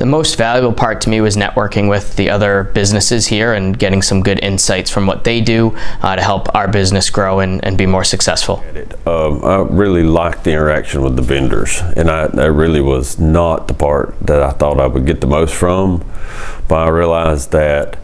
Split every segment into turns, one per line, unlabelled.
The most valuable part to me was networking with the other businesses here and getting some good insights from what they do uh, to help our business grow and, and be more successful.
Um, I really liked the interaction with the vendors, and I, that really was not the part that I thought I would get the most from. But I realized that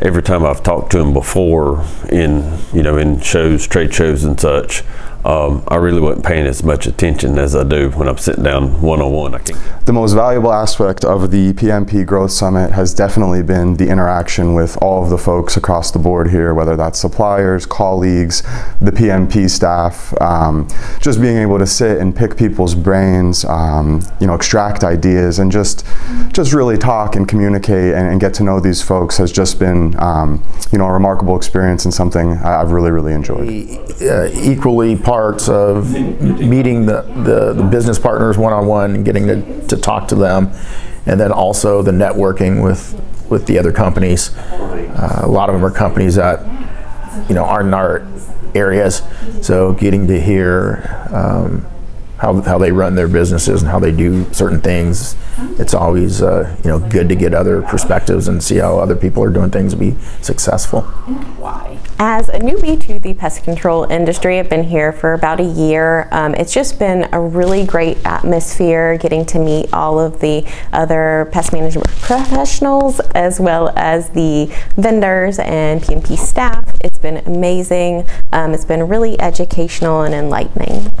every time I've talked to them before in you know in shows, trade shows, and such, um, I really wasn't paying as much attention as I do when I'm sitting down one on one. I can
The most valuable aspect of the PMP Growth Summit has definitely been the interaction with all of the folks across the board here, whether that's suppliers, colleagues, the PMP staff. Um, just being able to sit and pick people's brains, um, you know, extract ideas, and just just really talk and communicate and, and get to know these folks has just been, um, you know, a remarkable experience and something I- I've really really enjoyed.
uh, equally parts of meeting the, the, the business partners one-on-one and getting to, to talk to them. And then also the networking with with the other companies. Uh, a lot of them are companies that you know aren't in our areas. So getting to hear um, how, how they run their businesses and how they do certain things it's always uh, you know good to get other perspectives and see how other people are doing things to be successful Why?
As a newbie to the pest control industry, I've been here for about a year. Um, it's just been a really great atmosphere getting to meet all of the other pest management professionals as well as the vendors and PMP staff. It's been amazing. Um, it's been really educational and enlightening.